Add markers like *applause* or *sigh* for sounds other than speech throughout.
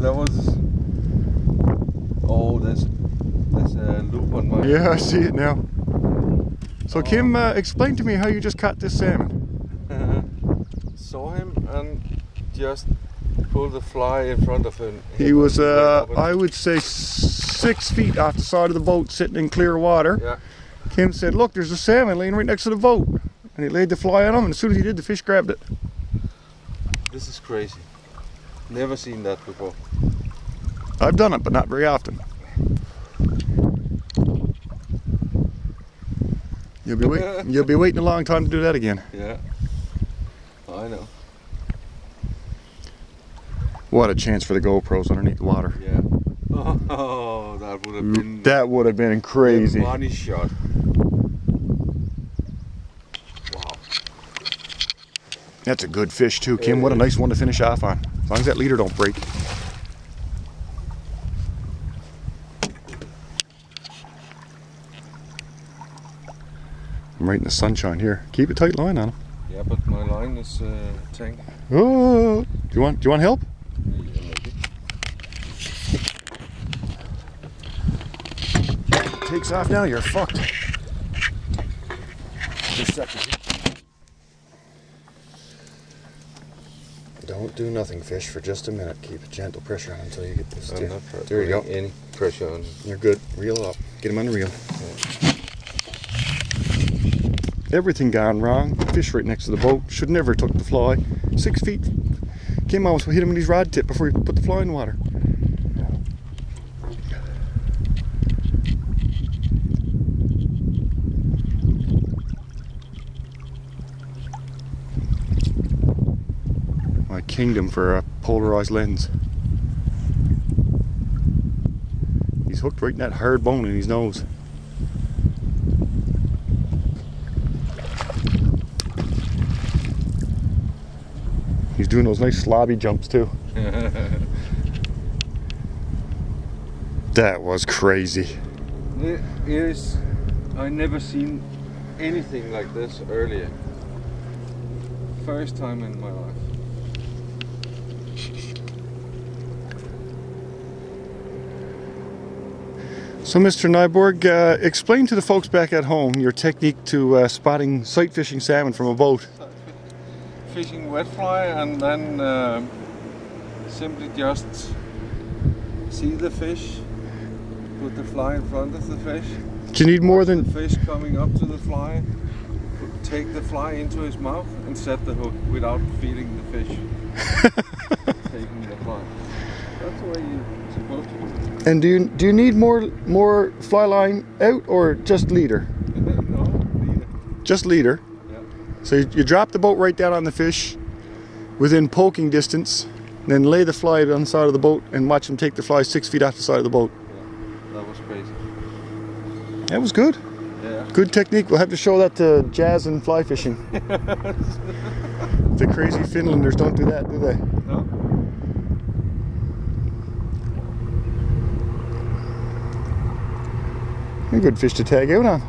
that was. Oh, there's there's a loop on my. Yeah, I see it now. So Kim, uh, explain to me how you just caught this salmon. *laughs* Saw him and just pulled the fly in front of him. He was, uh, I would say, six feet off the side of the boat, sitting in clear water. Yeah. Kim said, "Look, there's a salmon laying right next to the boat," and he laid the fly on him. And as soon as he did, the fish grabbed it. This is crazy. Never seen that before. I've done it, but not very often. You'll be wait, *laughs* you'll be waiting a long time to do that again. Yeah. I know. What a chance for the GoPros underneath the water. Yeah. *laughs* Oh, that would have mm, been That would have been crazy. money shot. Wow. That's a good fish too, Kim. What a nice one to finish off on. As long as that leader don't break. I'm right in the sunshine here. Keep a tight line on him. Yeah, but my line is uh, tank. Oh, do you want? Do you want help? Yeah. Takes off now. You're fucked. Just second. Don't do nothing, fish, for just a minute. Keep a gentle pressure on until you get this. I'm not there you go. any pressure on. You're good. Reel up. Get him on the reel. Everything gone wrong. Fish right next to the boat. Should never took the fly. Six feet. Kim almost hit him with his rod tip before he put the fly in the water. My kingdom for a polarized lens. He's hooked right in that hard bone in his nose. He's doing those nice slobby jumps too. *laughs* That was crazy. It is. I never seen anything like this earlier. First time in my life. So, Mr. Nyborg, uh, explain to the folks back at home your technique to uh, spotting sight fishing salmon from a boat. Fishing wet fly and then um simply just see the fish, put the fly in front of the fish. Do you need more The than fish coming up to the fly, take the fly into his mouth and set the hook without feeding the fish. Taking the fly. That's the way you're supposed to do it. And do you do you need more more fly line out or just leader? no, neither. Just leader. Yeah. So you, you drop the boat right down on the fish within poking distance, then lay the fly on the side of the boat and watch them take the fly six feet off the side of the boat. That was crazy. That was good. Yeah. Good technique. We'll have to show that to Jazz and Fly Fishing. *laughs* the crazy Finlanders don't do that, do they? No? A good fish to tag out on.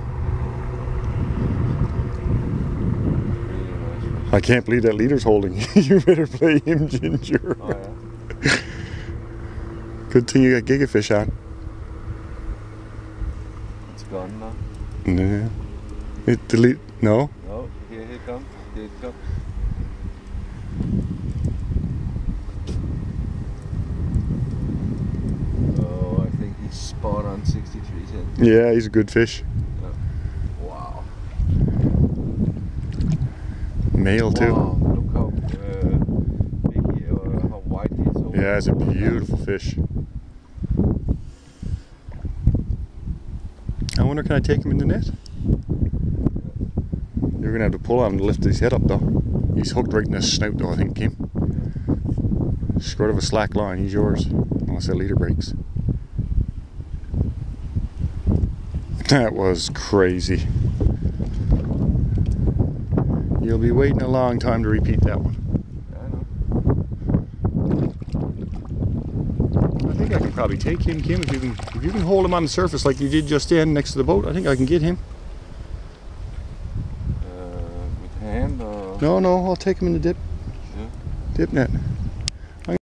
Really nice fish. I can't believe that leader's holding. *laughs* you better play him, Ginger. Oh yeah. *laughs* Good thing you got gigafish on. It's gone now. No. It delete. No. No, here he comes. Here it comes. Oh, I spot on 63 cents. Yeah, he's a good fish. Wow. Male too. Wow, look how uh, big he, uh, how wide he is. Yeah, it's a beautiful fish. I wonder, can I take him in the net? You're gonna have to pull on him to lift his head up, though. He's hooked right in his snout, though. I think, Kim. Squirt of a slack line. He's yours, unless that leader breaks. That was crazy. You'll be waiting a long time to repeat that one. I know. I think I can probably take him, Kim. If you can, if you can hold him on the surface like you did just then next to the boat, I think I can get him. Uh, with hand or? No, no, I'll take him in the dip, Yeah. dip net.